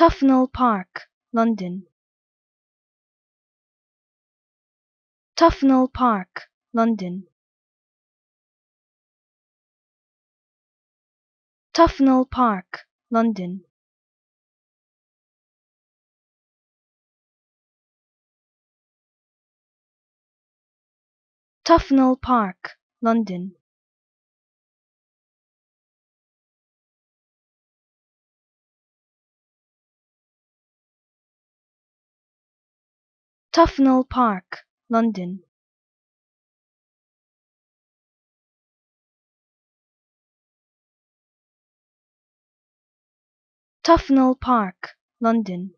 Tufnell Park, London. Tufnell Park, London. Tufnell Park, London. Tufnell Park, London. Tufnell Park, London. Tufnell Park, London.